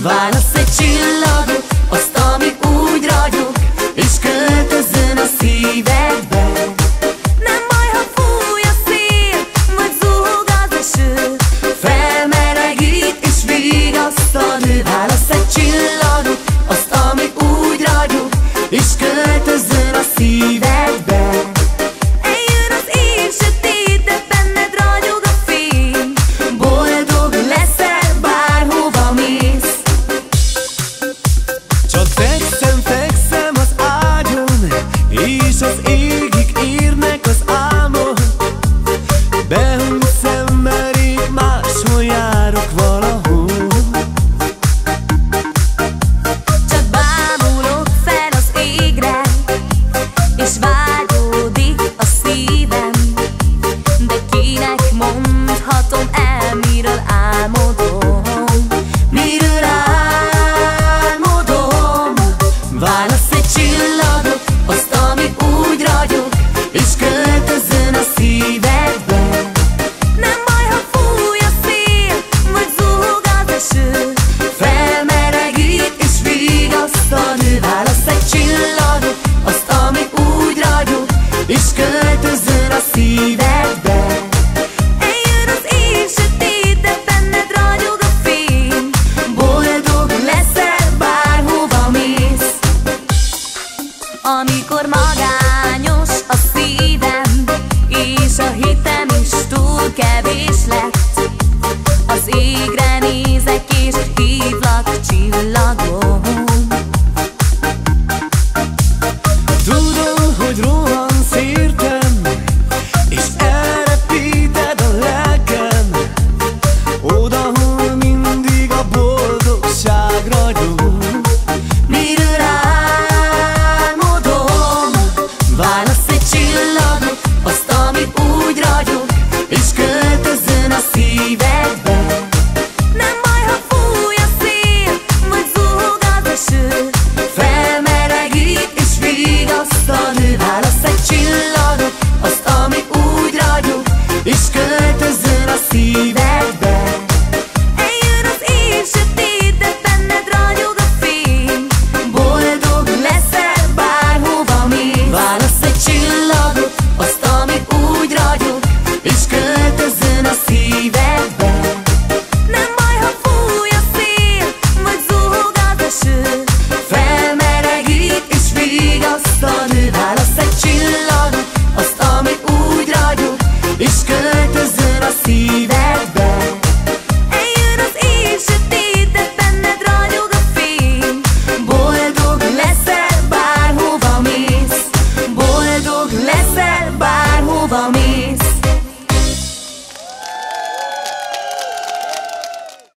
Vai. Vai na. Mondhatom el, miről álmodom Miről álmodom. Válasz egy csillagot Azt, ami úgy ragyog És amikor magán Steve Advance. szívedbe. Eljön az éj sötétebb, benned ragyog a fény. Boldog leszel, bárhova mész. Boldog leszel, bárhova mész.